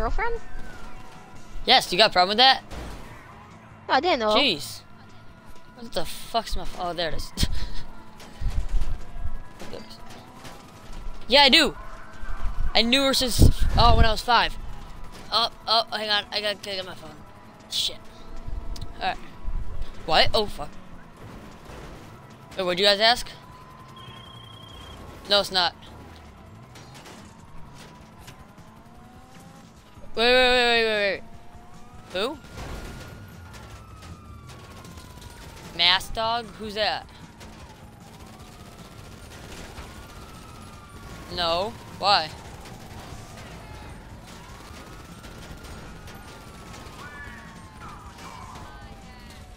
girlfriend? Yes, you got a problem with that? No, I didn't know. Jeez. What the fuck's my... Oh, there it is. Oh, there it is. yeah, I do. I knew her since... Oh, when I was five. Oh, oh, hang on. I gotta get my phone. Shit. Alright. What? Oh, fuck. Wait, what'd you guys ask? No, it's not. Wait, wait, wait, wait, wait, wait. Who? Mass Dog? Who's that? No. Why?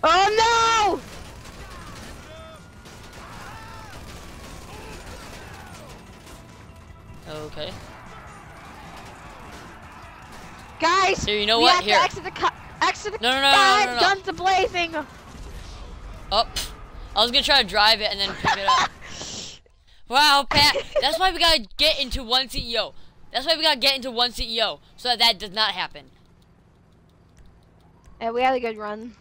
Oh no! Okay. Guys, Here, you know what? have Here. to exit the. Exit the No, no, no, no, no, no. guns a blazing. Oh, I was gonna try to drive it and then pick it up. Wow, Pat. That's why we gotta get into one CEO. That's why we gotta get into one CEO so that that does not happen. Yeah, we had a good run.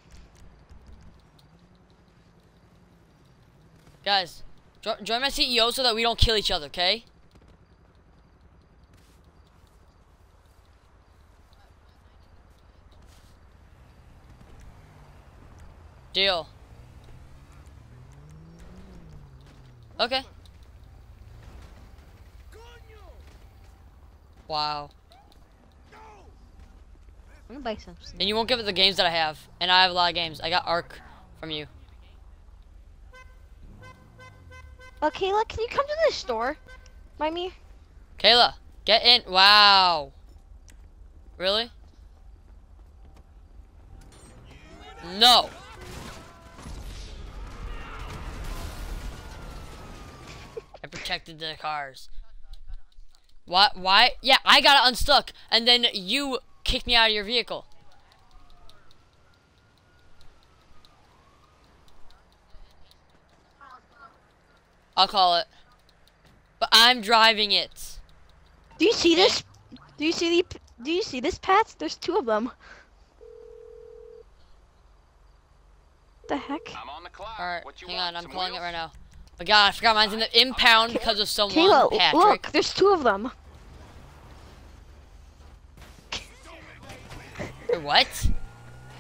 Guys, jo join my CEO so that we don't kill each other, okay? Deal. Okay. Wow. I'm gonna buy some. And you won't give it the games that I have. And I have a lot of games. I got Ark from you. Uh, Kayla, can you come to the store? Mind me? Kayla, get in. Wow. Really? No. Protected the cars. Why? Why? Yeah, I got it unstuck, and then you kicked me out of your vehicle. I'll call it. But I'm driving it. Do you see this? Do you see the? Do you see this, Pat? There's two of them. The heck? I'm on the clock. Alright, What you hang want, on, I'm some calling it right now. Oh god, I forgot mine's in the impound because of someone, Kayla, Patrick. look, there's two of them. What?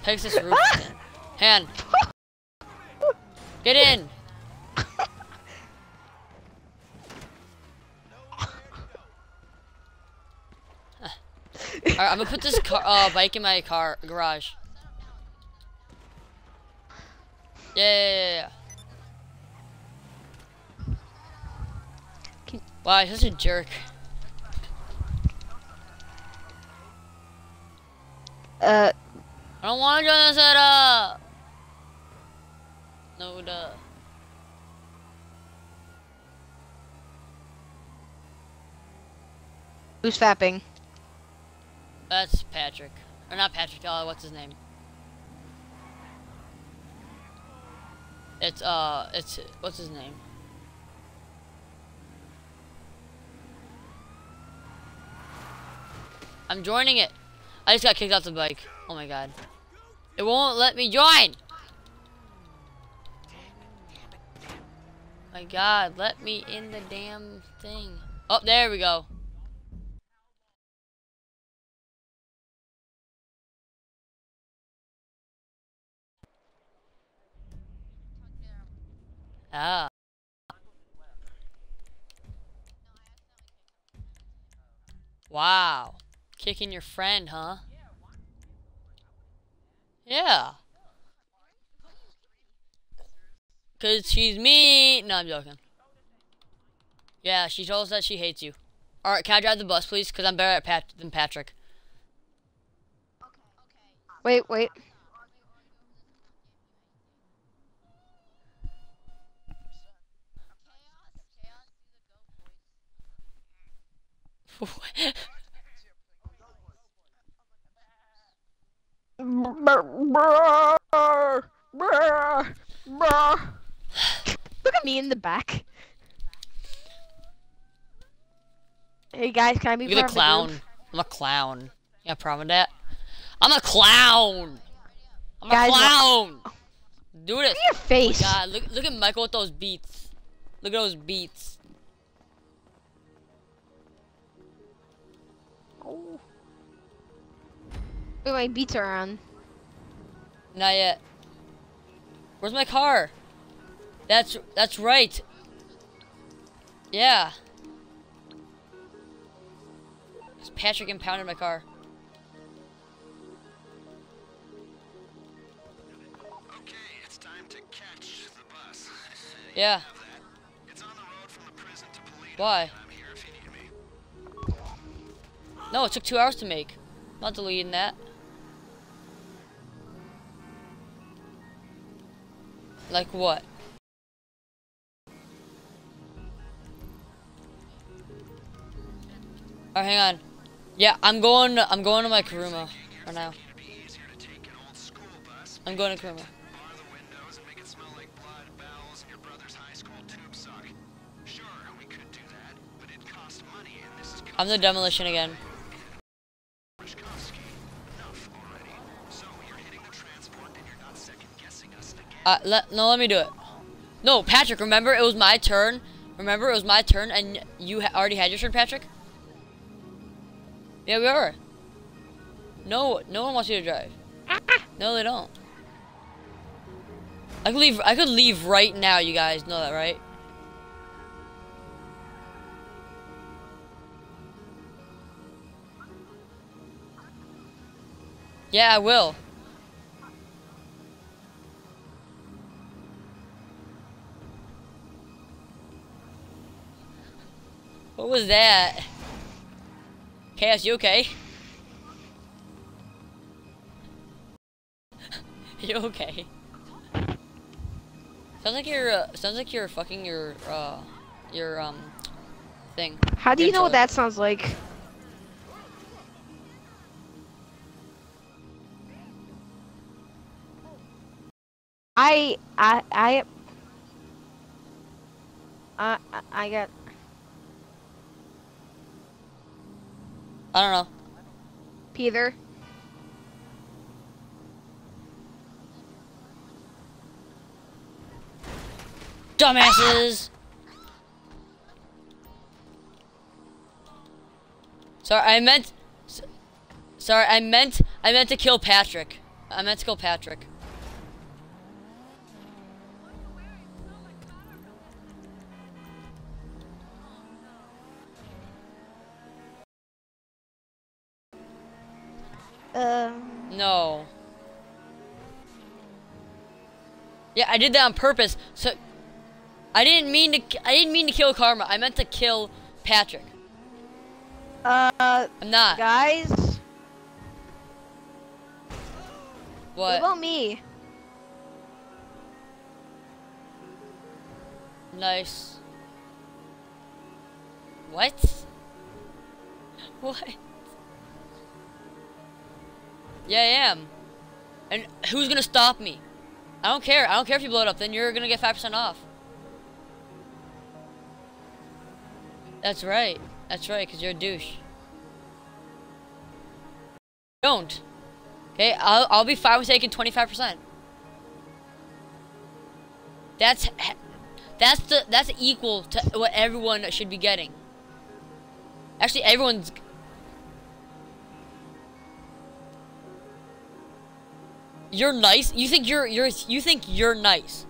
Pegasus roof. Hand. Get in. Alright, I'm gonna put this car, uh, bike in my car garage. Yeah, yeah, yeah, yeah. Wow, he's such a jerk. Uh, I don't want to join the setup. No, duh. who's fapping? That's Patrick. Or not Patrick, uh, what's his name? It's, uh, it's, what's his name? I'm joining it. I just got kicked off the bike. Oh my god. It won't let me join! My god, let me in the damn thing. Oh, there we go. Ah. Wow. Kicking your friend, huh? Yeah. Cause she's me. No, I'm joking. Yeah, she told us that she hates you. Alright, can I drive the bus, please? Cause I'm better at Pat than Patrick. Wait, wait. Look at me in the back. Hey guys, can I be part the clown. I'm a clown. Yeah, problem with that. I'm a clown. I'm Guys, a clown. Do this. Look at your face. Oh God, look look at Michael with those beats. Look at those beats. Oh. Wait, my beats are on. Not yet. Where's my car? That's that's right. Yeah. Patrick impounded my car. Okay, it's time to catch the bus. Yeah. It's on the road from the prison to Paleto. Why? I'm here if you need me. No, it took two hours to make. I'm not deleting that. Like what? Alright, hang on. Yeah, I'm going. I'm going to my Kuruma right now. I'm going to Kuruma. I'm the demolition school Uh, let no, let me do it. No, Patrick. Remember, it was my turn. Remember, it was my turn, and you ha already had your turn, Patrick. Yeah, we are. No, no one wants you to drive. No, they don't. I could leave. I could leave right now. You guys know that, right? Yeah, I will. What was that? Chaos, you okay? you okay? Sounds like you're. Uh, sounds like you're fucking your. Uh, your um, thing. How do you know what that sounds like? I I I I I- I got I don't know. Peter. Dumbasses. Sorry, I meant. Sorry, I meant. I meant to kill Patrick. I meant to kill Patrick. Um. No. Yeah, I did that on purpose. So I didn't mean to. I didn't mean to kill Karma. I meant to kill Patrick. Uh, I'm not. guys. What What? about me? Nice. What? What? Yeah, I am. And who's gonna stop me? I don't care. I don't care if you blow it up. Then you're gonna get five percent off. That's right. That's right. Cause you're a douche. Don't. Okay. I'll I'll be fine with taking twenty five percent. That's that's the that's equal to what everyone should be getting. Actually, everyone's. You're nice. You think you're you're you think you're nice.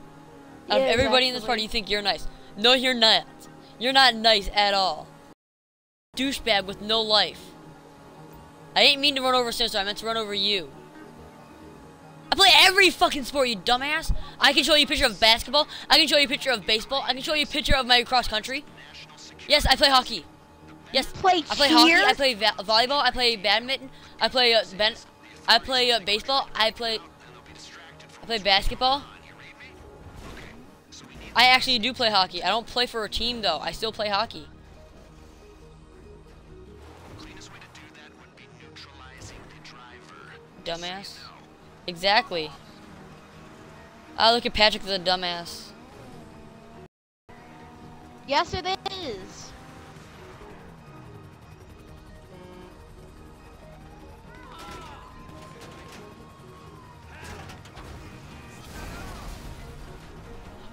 Out of Yeah, everybody in this party, you think you're nice. No, you're not. You're not nice at all. Douchebag with no life. I didn't mean to run over Simpson. I meant to run over you. I play every fucking sport, you dumbass. I can show you a picture of basketball. I can show you a picture of baseball. I can show you a picture of my cross country. Yes, I play hockey. Yes, Play I play hockey. I play volleyball. I play badminton. I play uh, ben- I play uh, baseball. I play. I play basketball. I actually do play hockey. I don't play for a team though. I still play hockey. Dumbass. Exactly. I look at Patrick as a dumbass. Yes, it is.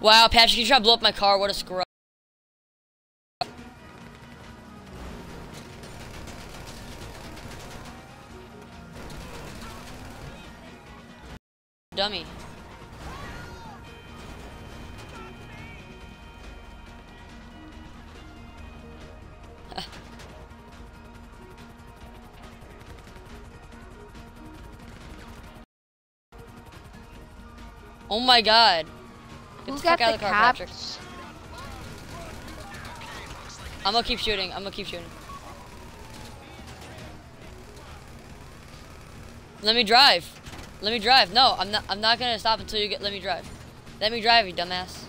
Wow, Patrick, you try to blow up my car. What a screw. Dummy. oh my god. Get the fuck out of the car, Patrick. I'm gonna keep shooting. I'm gonna keep shooting. Let me drive. Let me drive. No, I'm not. I'm not gonna stop until you get. Let me drive. Let me drive, you dumbass.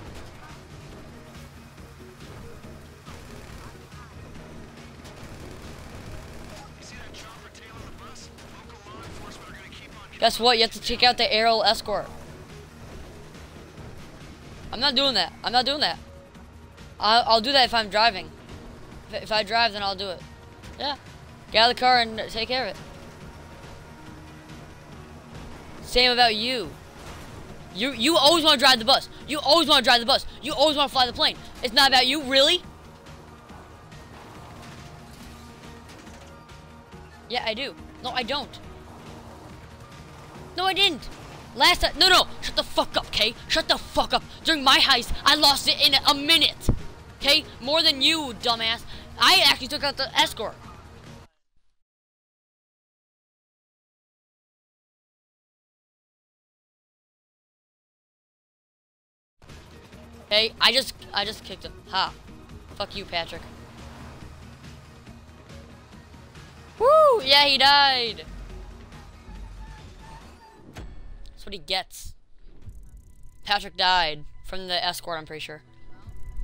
Guess what? You have to check out the aerial escort. I'm not doing that. I'm not doing that. I'll, I'll do that if I'm driving. If, if I drive, then I'll do it. Yeah. Get out of the car and take care of it. Same about you. You you always want to drive the bus. You always want to drive the bus. You always want to fly the plane. It's not about you, really? Yeah, I do. No, I don't. No, I didn't. Last time, no, no, shut the fuck up, okay? Shut the fuck up. During my heist, I lost it in a minute, okay? More than you, dumbass. I actually took out the escort. Hey, I just, I just kicked him. Ha. Fuck you, Patrick. Woo! Yeah, he died. What he gets. Patrick died from the escort, I'm pretty sure.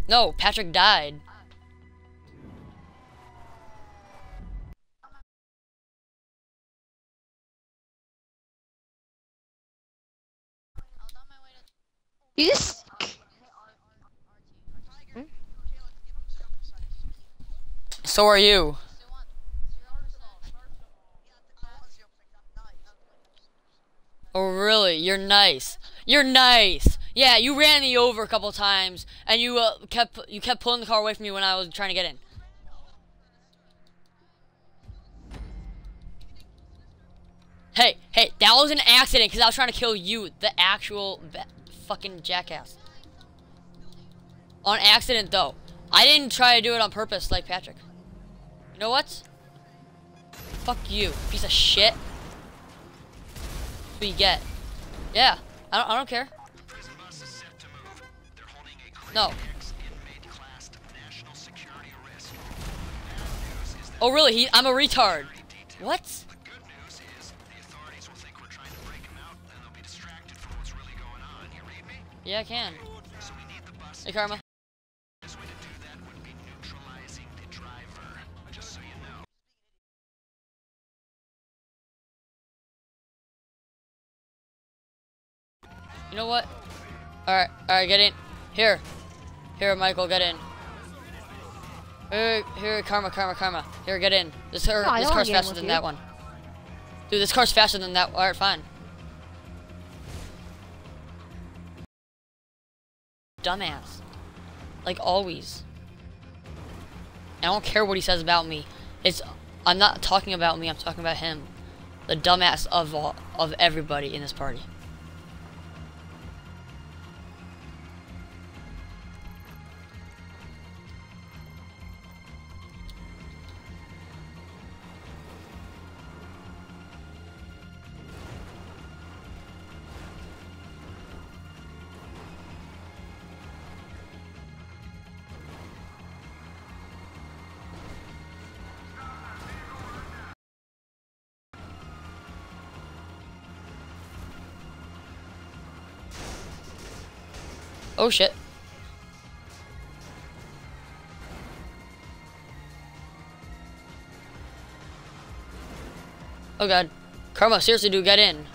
No, Patrick died. You just So are you. Oh, really? You're nice. You're nice. Yeah, you ran me over a couple times, and you uh, kept you kept pulling the car away from me when I was trying to get in. Hey, hey, that was an accident because I was trying to kill you, the actual fucking jackass. On accident, though. I didn't try to do it on purpose like Patrick. You know what? Fuck you, piece of shit. You get. Yeah, I don't, I don't care. No. Oh, really? He, I'm a retard. What? Yeah, I can. So we. Hey, Karma. You know what? Alright, alright, get in. Here. Here, Michael, get in. Here, here, Karma, Karma, Karma. Here, get in. This, car, No, this car's wanna get in faster than you. that one. Dude, this car's faster than that. Alright, fine. Dumbass. Like always. I don't care what he says about me. It's I'm not talking about me, I'm talking about him. The dumbass of all, of everybody in this party. Oh shit. Oh god. Karma, seriously, dude, get in.